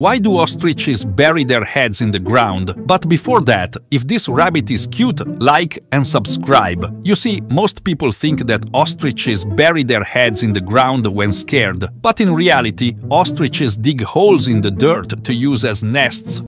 Why do ostriches bury their heads in the ground? But before that, if this rabbit is cute, like and subscribe. You see, most people think that ostriches bury their heads in the ground when scared, but in reality, ostriches dig holes in the dirt to use as nests